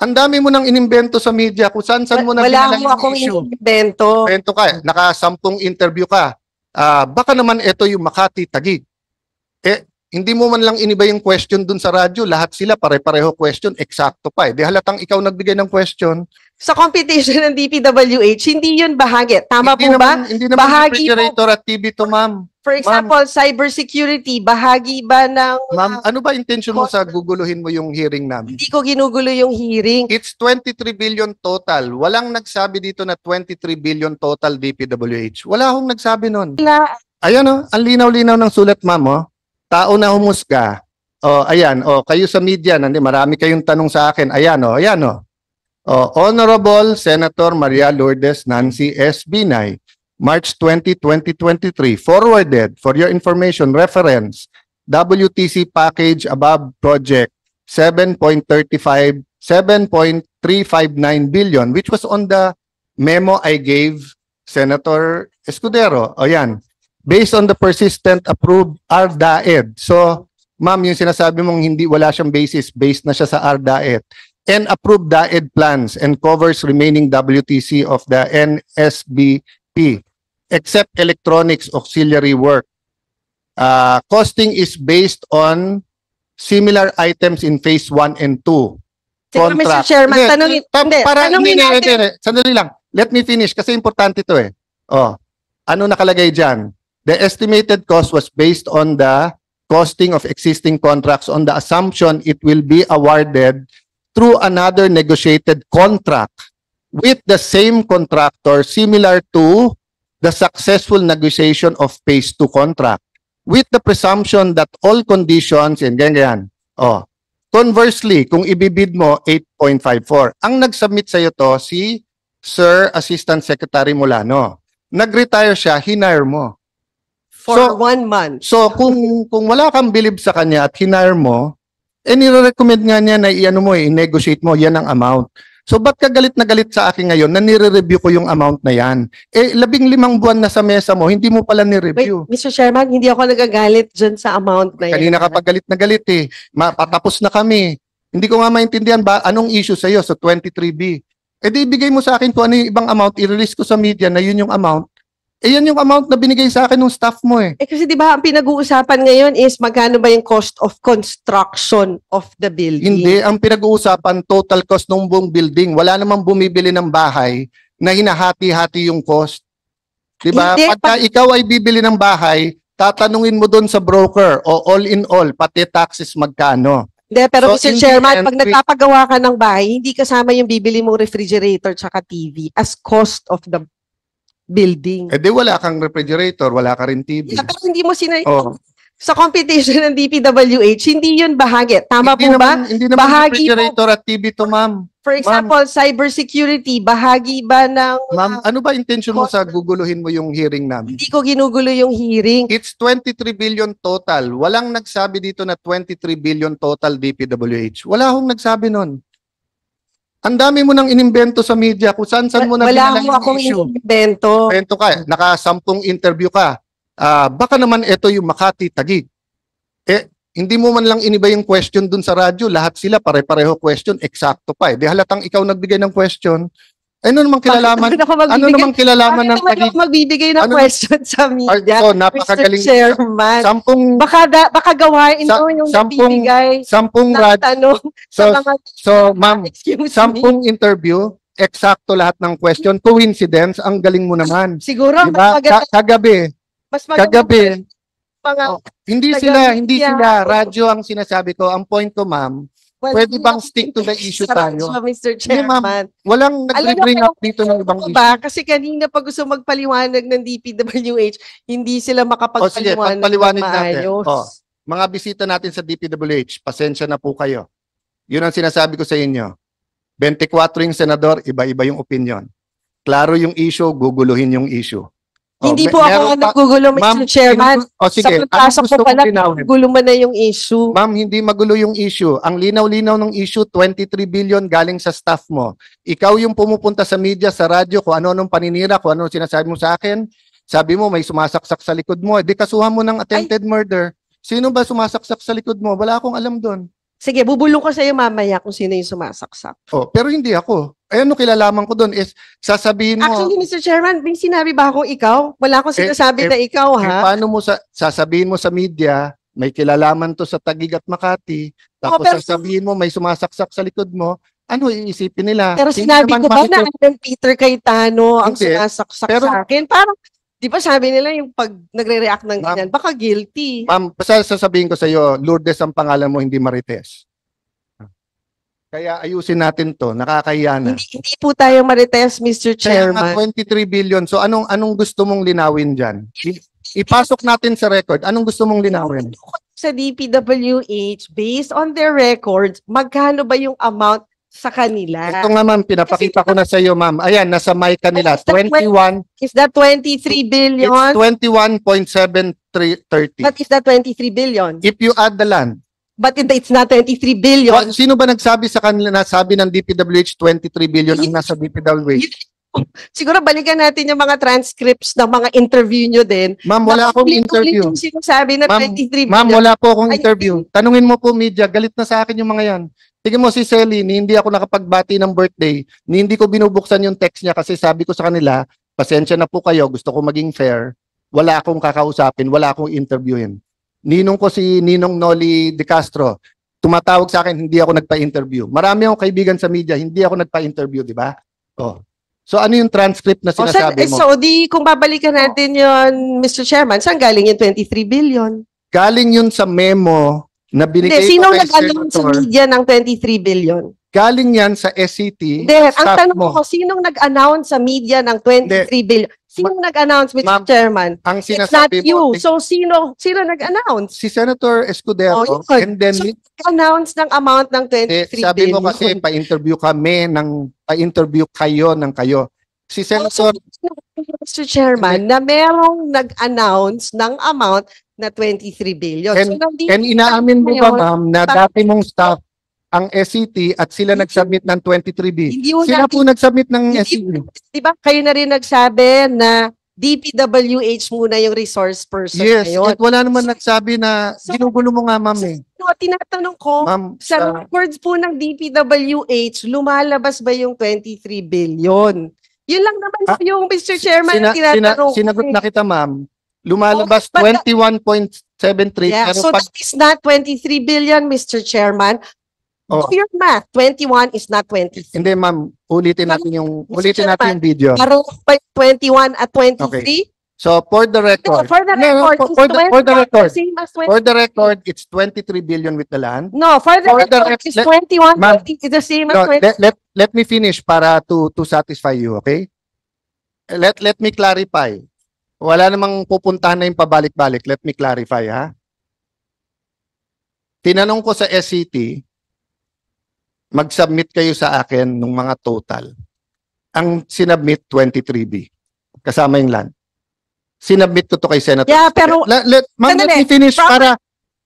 Ang dami mo nang inimbento sa media kung saan-saan mo na Wala mo akong issue. invento. Ka, nakasampung interview ka. Ah, baka naman ito yung Makati Tagig. Eh, hindi mo man lang iniba yung question dun sa radyo. Lahat sila pare-pareho question. Eksakto pa eh. Di halatang ikaw nagbigay ng question. Sa competition ng DPWH, hindi yun bahagi. Tama hindi po ba? naman, Hindi naman Bahagi refrigerator at TV to, ma'am. For example, cybersecurity, bahagi ba ng... Ma'am, ano ba intention mo sa guguluhin mo yung hearing namin? Hindi ko ginugulo yung hearing. It's 23 billion total. Walang nagsabi dito na 23 billion total DPWH. Wala akong nagsabi nun. Wala. Ayan o, ang linaw-linaw ng sulat, ma'am. Oh. Tao na humusga. O, ayan. O, kayo sa media, nandi, marami kayong tanong sa akin. Ayan o, ayan o. O, Honorable Senator Maria Lourdes Nancy S. Binay, March 20, 2023, forwarded for your information reference WTC package above project 7.35 7.359 billion which was on the memo I gave Senator Escudero. O yan. Based on the persistent approved RDAED. So, ma'am, yung sinasabi mong hindi wala siyang basis, based na siya sa RDAED. And approved DAED plans and covers remaining WTC of the NSBP except electronics auxiliary work. Uh, costing is based on similar items in phase 1 and 2. Siguro, Mr. Chairman, Hindi, tanungin, pa- hindi, para, tanungin hindi, hindi, natin. hindi, Sandali lang. Let me finish kasi importante to eh. Oh, ano nakalagay dyan? The estimated cost was based on the costing of existing contracts on the assumption it will be awarded through another negotiated contract with the same contractor similar to the successful negotiation of phase 2 contract with the presumption that all conditions and ganyan, ganyan. Oh, Conversely, kung ibibid mo 8.54, ang nag-submit sa iyo to si Sir Assistant Secretary Molano. Nag-retire siya, hinire mo. For So- one month. So kung kung wala kang believe sa kanya at hinire mo, eh nire-recommend nga niya na i-ano mo, eh, i-negotiate mo, yan ang amount. So ba't ka galit na galit sa akin ngayon na nire-review ko yung amount na yan? Eh labing limang buwan na sa mesa mo, hindi mo pala Wait, ni-review. Mr. Chairman, hindi ako nagagalit dyan sa amount na yan. Kanina ka pa galit na galit eh. Ma- patapos na kami. Hindi ko nga maintindihan ba anong issue sa iyo sa 23B. Eh di ibigay mo sa akin kung ano yung ibang amount, i-release ko sa media na yun yung amount. Eh yan yung amount na binigay sa akin ng staff mo eh. Eh kasi di ba ang pinag-uusapan ngayon is magkano ba yung cost of construction of the building? Hindi, ang pinag-uusapan total cost ng buong building. Wala namang bumibili ng bahay na hinahati-hati yung cost. 'Di ba? Hindi, Pagka ikaw ay bibili ng bahay, tatanungin mo doon sa broker o all in all, pati taxes magkano. Hindi, pero So, Mr. in the Chairman, end, pag we- nagpapagawa ka ng bahay, hindi kasama yung bibili mong refrigerator tsaka TV as cost of the building. Eh di wala kang refrigerator, wala ka rin TV. Pero hindi mo sina Oh, sa competition ng DPWH, hindi yun bahagi. Tama hindi po ba? naman, Hindi naman Bahagi refrigerator at TV to, ma'am. For example, cybersecurity, bahagi ba ng... Ma'am, ano ba intention mo sa guguluhin mo yung hearing namin? Hindi ko ginugulo yung hearing. It's 23 billion total. Walang nagsabi dito na 23 billion total DPWH. Wala akong nagsabi nun. Ang dami mo nang inimbento sa media kung saan-saan mo na Wala mo akong issue. invento. Kwento ka, nakasampung interview ka. Ah, baka naman ito yung Makati Tagig. Eh, hindi mo man lang iniba yung question dun sa radyo. Lahat sila pare-pareho question. Eksakto pa eh. Di halatang ikaw nagbigay ng question. Ano namang kilalaman? Bakit Ano magbibigay- namang kilalaman Bakit ng Tagig? ako magbibigay ng Ano- question sa media? so, Mr. napakagaling. Chairman. Sampung, Baka, da, baka gawain Sa- mo yung sampung nagbibigay sampung ng radyo. tanong So, sa mga... so ma'am, Excuse me. sampung interview, eksakto lahat ng question. Coincidence, ang galing mo naman. Siguro, Diba? mas maganda, Ka- kagabi, mas maganda kagabi, mga... Oh, hindi sila, hindi Yeah. sila, radyo ang sinasabi ko. Ang point ko, ma'am, well, pwede bang stick to the issue sarap tayo? siya, Mr. Hindi, ma'am. Chairman. walang Alam nag-bring up dito ng ibang Ano issue. ba? Kasi kanina pag gusto magpaliwanag ng DPWH, hindi sila O sige, makapagpaliwanag ng pagpaliwanag natin. maayos. O, mga bisita natin sa DPWH, pasensya na po kayo. Yun ang sinasabi ko sa inyo. 24 yung senador, iba-iba yung opinion. Klaro yung issue, guguluhin yung issue. O, Hindi po ako ang nagugulo, Mr. Chairman. O sige, sa pagpasok ko pala, gulo mo na yung issue. Ma'am, hindi magulo yung issue. Ang linaw-linaw ng issue, 23 billion galing sa staff mo. Ikaw yung pumupunta sa media, sa radyo, kung ano-anong paninira, kung ano sinasabi mo sa akin. Sabi mo, may sumasaksak sa likod mo. Eh, Di kasuhan mo ng attempted murder. Sino ba sumasaksak sa likod mo? Wala akong alam doon. Sige, bubulong ko sa'yo mamaya kung sino yung sumasaksak. Oh, pero hindi ako. Eh, ano kilalaman ko doon is sasabihin mo, Actually, Mr. Chairman, may sinabi ba akong ikaw? Wala akong Eh, sinasabi eh, na ikaw, eh, ha? paano mo sa, sasabihin mo sa media, may kilalaman to sa Tagig at Makati, tapos Oh, pero- sasabihin mo may sumasaksak sa likod mo, ano iisipin nila? Pero Hindi sinabi ko ba na Alan Peter Cayetano ang Hindi. sumasaksak Pero- sa akin? Parang, di ba sabi nila yung pag nagre-react ng ganyan, baka guilty. Ma'am, basta sasabihin ko sa iyo, Lourdes ang pangalan mo, hindi Marites. Kaya ayusin natin to, nakakahiya na. Hindi, hindi po tayo marites, Mr. Kaya Chairman. 23 billion. So anong anong gusto mong linawin diyan? Ipasok natin sa record. Anong gusto mong linawin? Sa DPWH, based on their records, magkano ba yung amount sa kanila? Ito nga ma'am, pinapakita ko na sa iyo ma'am. Ayan, nasa mic kanila. Is that 21 Is that 23 billion? It's 21.7330. But is that 23 billion? If you add the land, But it- it's not 23 billion. Wa- sino ba nagsabi sa kanila na sabi ng DPWH 23 billion ang nasa DPWH? Siguro balikan natin yung mga transcripts ng mga interview nyo din. Ma'am, wala akong interview. Yung sinasabi na Ma'am, 23 billion. Ma'am, wala po akong Ay, interview. Tanungin mo po media, galit na sa akin yung mga yan. Tingnan mo si ni hindi ako nakapagbati ng birthday, ni hindi ko binubuksan yung text niya kasi sabi ko sa kanila, pasensya na po kayo, gusto ko maging fair. Wala akong kakausapin, wala akong interviewin. Ninong ko si Ninong Noli De Castro, tumatawag sa akin, hindi ako nagpa-interview. Marami akong kaibigan sa media, hindi ako nagpa-interview, di ba? Oh. So ano yung transcript na O, saan- sinasabi eh, mo? so, di, kung babalikan natin yon Mr. Chairman, saan galing yung 23 billion? Galing yun sa memo na Hindi, binigay sino ko kay nag-announce sa media ng 23 billion? Galing yan sa SCT. Hindi, ang tanong mo. ko, sinong nag-announce sa media ng 23 billion? Sinong nag-announce, Mr. Ma'am, Chairman? Ang It's not sinasabi you. mo, So, sino, sino nag-announce? si Senator Escudero, Oh, yun. and then So, announce ng amount ng 23 eh, sabi billion. mo kasi pa-interview kami ng pa-interview kayo ng kayo. Si Senator, Mr. Chairman, na merong nag-announce ng amount na 23 billion. And- nandito and inaamin mo ba ma'am na dati mong staff ang SCT at sila nag-submit ng 23B? Hindi mo Sila po nag-submit ng SCT. di ba kayo na rin nagsabi na DPWH muna yung resource person Yes, ngayon. at wala naman nagsabi na So- ginugulo mo nga ma'am eh. So, tinatanong ko, Ma'am, sa sa, records po ng DPWH, lumalabas ba yung 23 billion? Yun lang naman Ah, yung Mr. Chairman sina, na sina, tinatanong. ko sinagot eh. na kita ma'am. Lumalabas but- 21.73 Yeah, pero so pag that is not 23 billion, Mr. Chairman. Oh. Do your math. 21 is not 23. Hindi ma'am, ulitin natin yung ulitin natin yung video. Parang by 21 at 23? So for the No, record, for the No, no, record, for- the- for the 21 record. Same as 20. for the record, it's 23 billion with the land. No, for the for the record, rec- is let- 21 Ma'am, 20 is the same as No, 20. let, let let me finish para to to satisfy you, okay? Let let me clarify. Wala namang pupuntahan na yung pabalik-balik. Let me clarify, ha? Tinanong ko sa SCT, mag-submit kayo sa akin ng mga total. Ang sinubmit 23B. Kasama yung land. Sinubmit ko to kay Senator. Yeah, pero- let, let, ma'am, let me finish para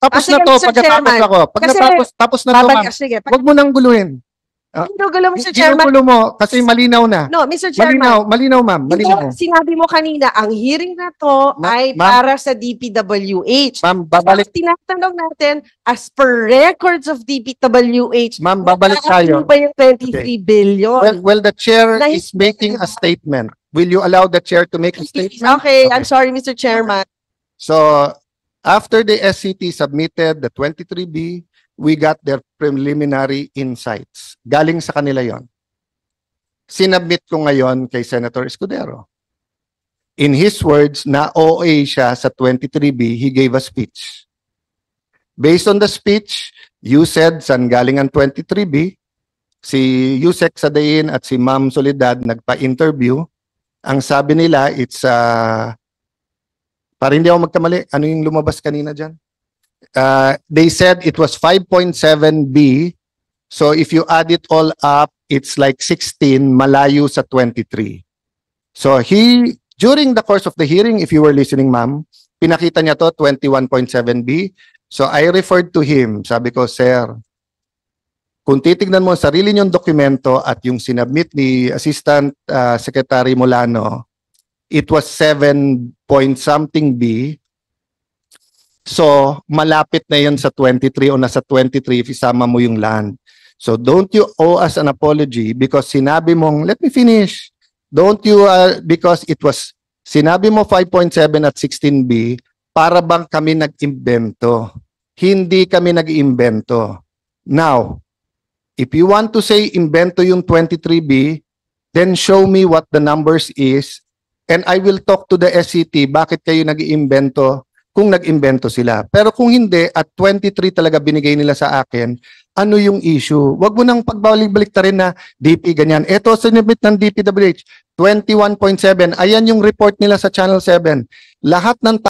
tapos Ah, na to pagkatapos ako. Pag natapos tapos na to, ma'am. Pag Huwag mo nang guluhin. Ginugulo mo, Mr. Chairman. Ginugulo mo kasi malinaw na. No, Mr. Chairman. Malinaw, malinaw ma'am, malinaw. sinabi mo kanina, ang hearing na to Ma- ay ma'am. para sa DPWH. Ma'am, babalik, Tapos tinatanong natin, as per records of DPWH, ma'am, babalik tayo. ba yung 23 billion? Well, well, the chair Nahihirapan is making a statement. Will you allow the chair to make a statement? okay, I'm sorry, Mr. Chairman. So, after the SCT submitted the 23B, we got their preliminary insights. Galing sa kanila yon. Sinabmit ko ngayon kay Senator Escudero. In his words, na OA siya sa 23B, he gave a speech. Based on the speech, you said saan galing ang 23B, si Yusek Sadain at si Ma'am Soledad nagpa-interview. Ang sabi nila, it's uh, para hindi ako magkamali, ano yung lumabas kanina dyan? Uh, they said it was 5.7B. So if you add it all up, it's like 16 malayo sa 23. So he, during the course of the hearing, if you were listening, ma'am, pinakita niya to 21.7B. So I referred to him. Sabi ko, sir, kung titignan mo ang sarili niyong dokumento at yung sinabmit ni Assistant uh, Secretary Molano, it was 7 point something B. So, malapit na yun sa 23 o nasa 23 if isama mo yung land. So, don't you owe us an apology because sinabi mong, let me finish. Don't you, uh, because it was, sinabi mo 5.7 at 16B, para bang kami nag-imbento. Hindi kami nag-imbento. Now, if you want to say imbento yung 23B, then show me what the numbers is and I will talk to the SCT bakit kayo nag-iimbento kung nag-imbento sila. Pero kung hindi, at 23 talaga binigay nila sa akin, ano yung issue? Huwag mo nang pagbalik-balik ta rin na DP ganyan. Ito, sinibit ng DPWH, 21.7. Ayan yung report nila sa Channel 7. Lahat ng